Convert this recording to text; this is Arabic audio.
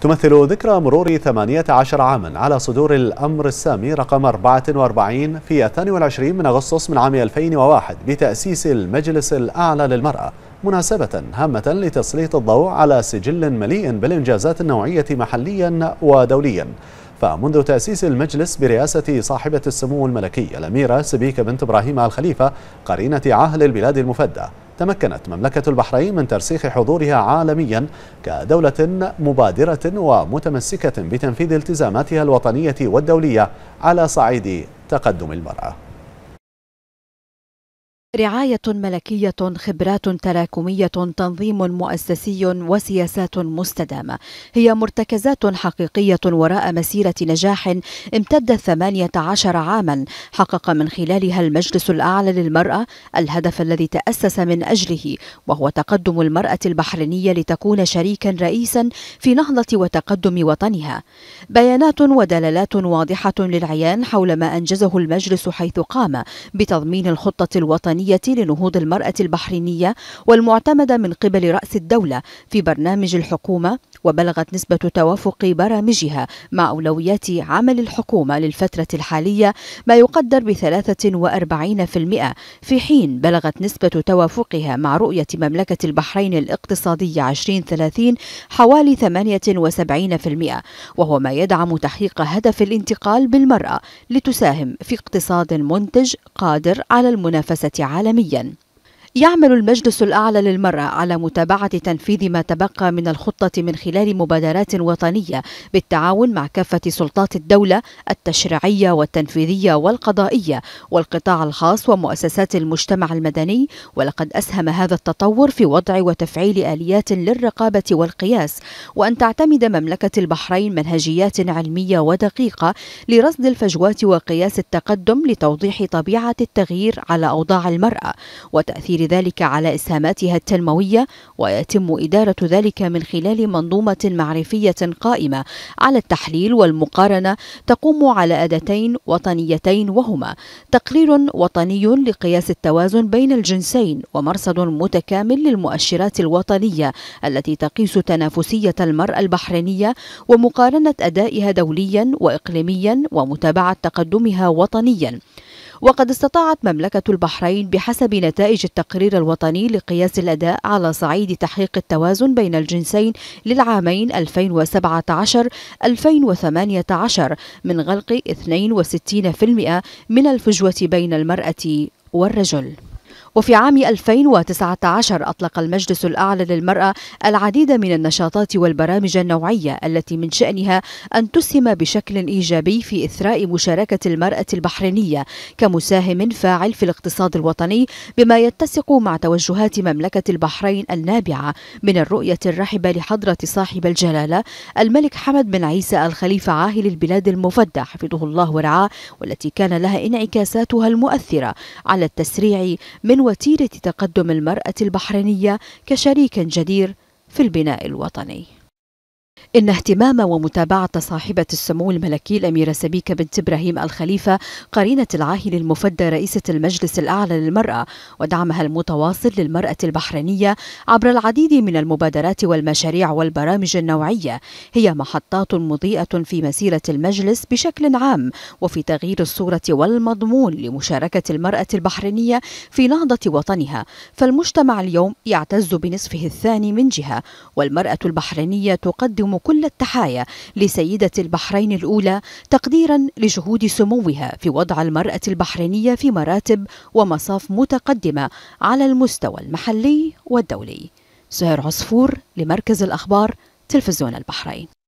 تمثل ذكرى مرور 18 عاما على صدور الأمر السامي رقم 44 في 22 من أغسطس من عام 2001 بتأسيس المجلس الأعلى للمرأة مناسبة هامة لتسليط الضوء على سجل مليء بالإنجازات النوعية محليا ودوليا. فمنذ تأسيس المجلس برئاسة صاحبة السمو الملكي الأميرة سبيكة بنت إبراهيم الخليفة قرينة عهل البلاد المفدى تمكنت مملكة البحرين من ترسيخ حضورها عالميا كدولة مبادرة ومتمسكة بتنفيذ التزاماتها الوطنية والدولية على صعيد تقدم المرأة. رعاية ملكية خبرات تراكمية تنظيم مؤسسي وسياسات مستدامة. هي مرتكزات حقيقية وراء مسيرة نجاح امتدت 18 عاما. حقق من خلالها المجلس الأعلى للمرأة الهدف الذي تأسس من أجله وهو تقدم المرأة البحرينية لتكون شريكا رئيسا في نهضة وتقدم وطنها. بيانات ودلالات واضحة للعيان حول ما أنجزه المجلس حيث قام بتضمين الخطة الوطنية الوطنية لنهوض المرأة البحرينية والمعتمدة من قبل رأس الدولة في برنامج الحكومة وبلغت نسبة توافق برامجها مع أولويات عمل الحكومة للفترة الحالية ما يقدر بثلاثة وأربعين في المئة. في حين بلغت نسبة توافقها مع رؤية مملكة البحرين الاقتصادية 2030 حوالي 78 في المئة وهو ما يدعم تحقيق هدف الانتقال بالمرأة لتساهم في اقتصاد منتج قادر على المنافسة عالميا. يعمل المجلس الأعلى للمرأة على متابعة تنفيذ ما تبقى من الخطة من خلال مبادرات وطنية بالتعاون مع كافة سلطات الدولة التشريعية والتنفيذية والقضائية والقطاع الخاص ومؤسسات المجتمع المدني. ولقد أسهم هذا التطور في وضع وتفعيل آليات للرقابة والقياس. وأن تعتمد مملكة البحرين منهجيات علمية ودقيقة لرصد الفجوات وقياس التقدم لتوضيح طبيعة التغيير على أوضاع المرأة وتأثير تأثير ذلك على إسهاماتها التنموية ويتم إدارة ذلك من خلال منظومة معرفية قائمة. على التحليل والمقارنة تقوم على أداتين وطنيتين وهما. تقرير وطني لقياس التوازن بين الجنسين ومرصد متكامل للمؤشرات الوطنية التي تقيس تنافسية المرأة البحرينية ومقارنة أدائها دوليا وإقليميا ومتابعة تقدمها وطنيا. وقد استطاعت مملكة البحرين بحسب نتائج التقرير الوطني لقياس الأداء على صعيد تحقيق التوازن بين الجنسين للعامين 2017-2018 من غلق 62% من الفجوة بين المرأة والرجل. وفي عام 2019 أطلق المجلس الأعلى للمرأة العديد من النشاطات والبرامج النوعية التي من شأنها أن تسهم بشكل إيجابي في إثراء مشاركة المرأة البحرينية كمساهم فاعل في الاقتصاد الوطني بما يتسق مع توجهات مملكة البحرين النابعة. من الرؤية الرحبة لحضرة صاحب الجلالة الملك حمد بن عيسى الخليفة عاهل البلاد المفدى حفظه الله ورعاه والتي كان لها انعكاساتها المؤثرة على التسريع من من وتيرة تقدم المرأة البحرينية كشريك جدير في البناء الوطني. إن اهتمام ومتابعة صاحبة السمو الملكي الأميرة سبيكة بنت إبراهيم الخليفة قرينة العاهل المفدى رئيسة المجلس الأعلى للمرأة ودعمها المتواصل للمرأة البحرينية عبر العديد من المبادرات والمشاريع والبرامج النوعية. هي محطات مضيئة في مسيرة المجلس بشكل عام وفي تغيير الصورة والمضمون لمشاركة المرأة البحرينية في نهضة وطنها. فالمجتمع اليوم يعتز بنصفه الثاني من جهة والمرأة البحرينية تقدم كل التحايا لسيدة البحرين الأولى تقديرا لجهود سموها في وضع المرأة البحرينية في مراتب ومصاف متقدمة على المستوى المحلي والدولي. سهر عصفور لمركز الأخبار تلفزيون البحرين.